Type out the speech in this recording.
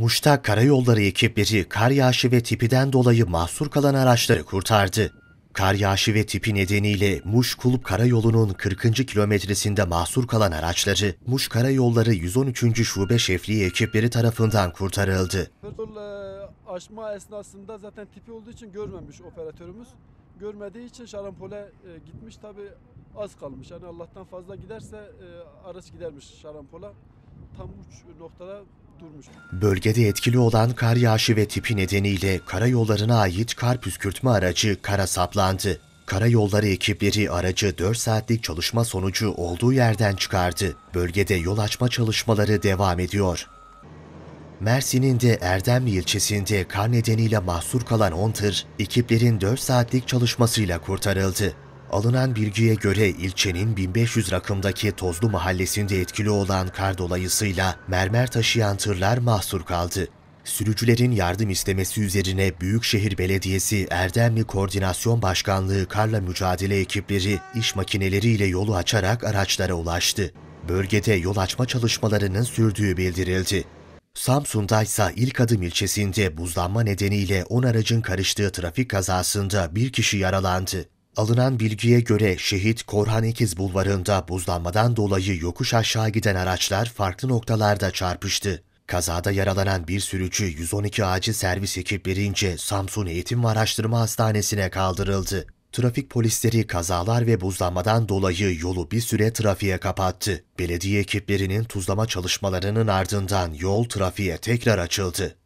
Muş'ta karayolları ekipleri kar yağışı ve tipiden dolayı mahsur kalan araçları kurtardı. Kar yağışı ve tipi nedeniyle Muş Kulp Karayolu'nun 40. kilometresinde mahsur kalan araçları Muş Karayolları 113. Şube Şefliği ekipleri tarafından kurtarıldı. E, aşma esnasında zaten tipi olduğu için görmemiş operatörümüz. Görmediği için şarampole e, gitmiş tabi az kalmış. Yani Allah'tan fazla giderse e, araç gidermiş şarampola. Tam uç noktada. Bölgede etkili olan kar yağışı ve tipi nedeniyle karayollarına ait kar püskürtme aracı kara saplandı. Karayolları ekipleri aracı 4 saatlik çalışma sonucu olduğu yerden çıkardı. Bölgede yol açma çalışmaları devam ediyor. Mersin'in de Erdemli ilçesinde kar nedeniyle mahsur kalan 10 tır, ekiplerin 4 saatlik çalışmasıyla kurtarıldı. Alınan bilgiye göre ilçenin 1500 rakımdaki Tozlu mahallesinde etkili olan kar dolayısıyla mermer taşıyan tırlar mahsur kaldı. Sürücülerin yardım istemesi üzerine Büyükşehir Belediyesi Erdemli Koordinasyon Başkanlığı karla mücadele ekipleri iş makineleriyle yolu açarak araçlara ulaştı. Bölgede yol açma çalışmalarının sürdüğü bildirildi. Samsun'da ise ilk adım ilçesinde buzlanma nedeniyle 10 aracın karıştığı trafik kazasında bir kişi yaralandı. Alınan bilgiye göre şehit Korhan Ekiz bulvarında buzlanmadan dolayı yokuş aşağı giden araçlar farklı noktalarda çarpıştı. Kazada yaralanan bir sürücü 112 acil servis ekiplerince Samsun Eğitim ve Araştırma Hastanesi'ne kaldırıldı. Trafik polisleri kazalar ve buzlanmadan dolayı yolu bir süre trafiğe kapattı. Belediye ekiplerinin tuzlama çalışmalarının ardından yol trafiğe tekrar açıldı.